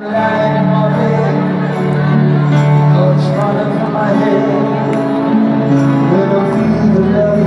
That's right. love.